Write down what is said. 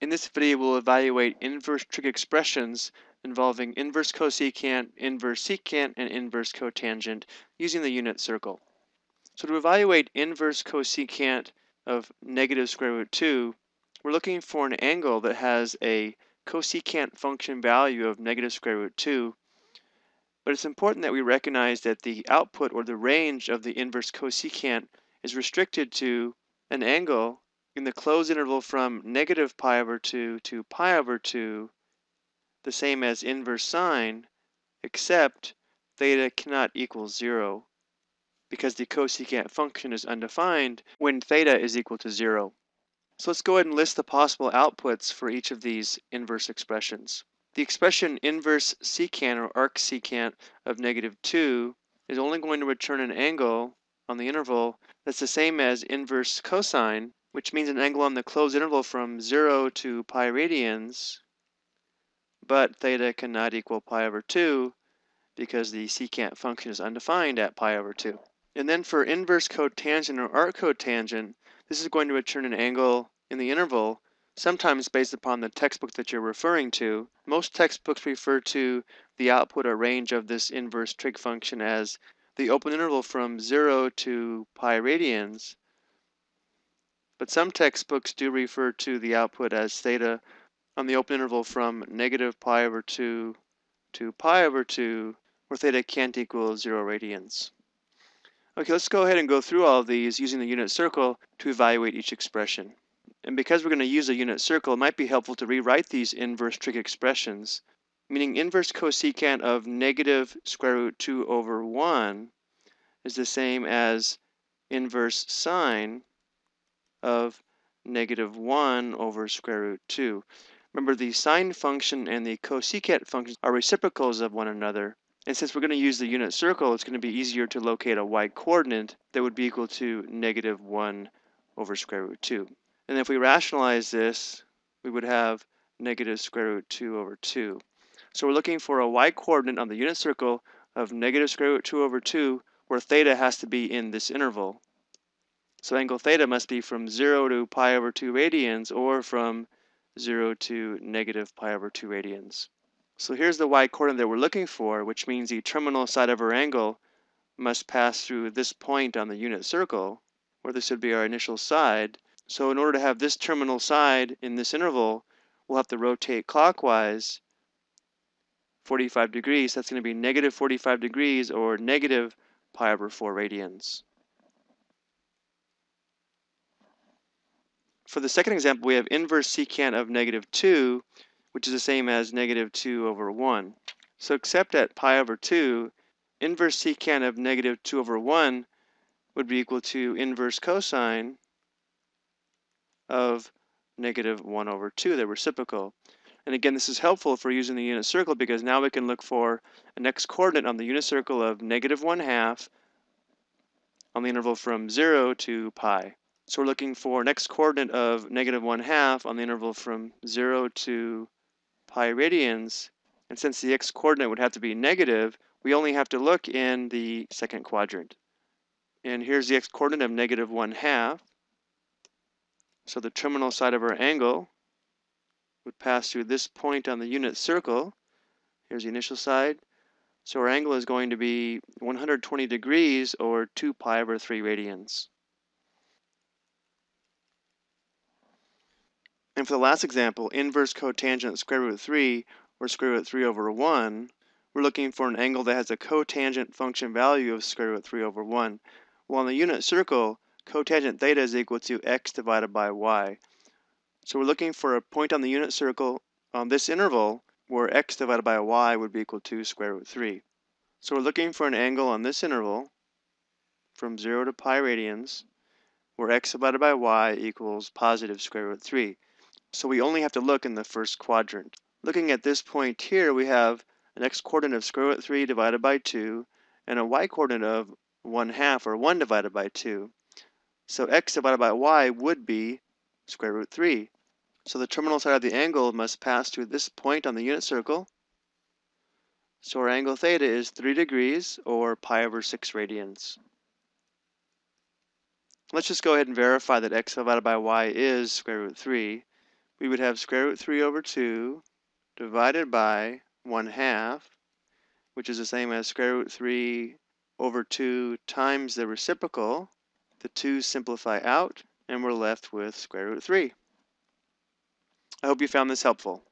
In this video, we'll evaluate inverse trig expressions involving inverse cosecant, inverse secant, and inverse cotangent using the unit circle. So to evaluate inverse cosecant of negative square root 2, we're looking for an angle that has a cosecant function value of negative square root 2, but it's important that we recognize that the output or the range of the inverse cosecant is restricted to an angle in the closed interval from negative pi over 2 to pi over 2, the same as inverse sine, except theta cannot equal 0 because the cosecant function is undefined when theta is equal to 0. So let's go ahead and list the possible outputs for each of these inverse expressions. The expression inverse secant or arc secant of negative 2 is only going to return an angle on the interval that's the same as inverse cosine which means an angle on the closed interval from 0 to pi radians, but theta cannot equal pi over 2 because the secant function is undefined at pi over 2. And then for inverse cotangent or arc cotangent, this is going to return an angle in the interval, sometimes based upon the textbook that you're referring to. Most textbooks refer to the output or range of this inverse trig function as the open interval from 0 to pi radians, but some textbooks do refer to the output as theta on the open interval from negative pi over 2 to pi over 2, where theta can't equal 0 radians. Okay, let's go ahead and go through all of these using the unit circle to evaluate each expression. And because we're going to use a unit circle, it might be helpful to rewrite these inverse trig expressions, meaning inverse cosecant of negative square root 2 over 1 is the same as inverse sine of negative 1 over square root 2. Remember, the sine function and the cosecant function are reciprocals of one another. And since we're going to use the unit circle, it's going to be easier to locate a y-coordinate that would be equal to negative 1 over square root 2. And if we rationalize this, we would have negative square root 2 over 2. So we're looking for a y-coordinate on the unit circle of negative square root 2 over 2, where theta has to be in this interval. So angle theta must be from 0 to pi over 2 radians or from 0 to negative pi over 2 radians. So here's the y-coordinate that we're looking for, which means the terminal side of our angle must pass through this point on the unit circle, where this would be our initial side. So in order to have this terminal side in this interval, we'll have to rotate clockwise 45 degrees. That's going to be negative 45 degrees or negative pi over 4 radians. For the second example, we have inverse secant of negative 2, which is the same as negative 2 over 1. So except at pi over 2, inverse secant of negative 2 over 1 would be equal to inverse cosine of negative 1 over 2. They're reciprocal. And again, this is helpful for using the unit circle because now we can look for an x-coordinate on the unit circle of negative 1 half on the interval from 0 to pi. So we're looking for an x-coordinate of negative 1 half on the interval from 0 to pi radians. And since the x-coordinate would have to be negative, we only have to look in the second quadrant. And here's the x-coordinate of negative 1 half. So the terminal side of our angle would pass through this point on the unit circle. Here's the initial side. So our angle is going to be 120 degrees or 2 pi over 3 radians. And for the last example, inverse cotangent square root 3 or square root 3 over 1, we're looking for an angle that has a cotangent function value of square root 3 over 1. Well, on the unit circle, cotangent theta is equal to x divided by y. So we're looking for a point on the unit circle on this interval where x divided by y would be equal to square root 3. So we're looking for an angle on this interval from 0 to pi radians where x divided by y equals positive square root 3. So we only have to look in the first quadrant. Looking at this point here, we have an x-coordinate of square root 3 divided by 2 and a y-coordinate of 1 half or 1 divided by 2. So x divided by y would be square root 3. So the terminal side of the angle must pass through this point on the unit circle. So our angle theta is 3 degrees or pi over 6 radians. Let's just go ahead and verify that x divided by y is square root 3 we would have square root 3 over 2 divided by 1 half, which is the same as square root 3 over 2 times the reciprocal. The 2's simplify out, and we're left with square root 3. I hope you found this helpful.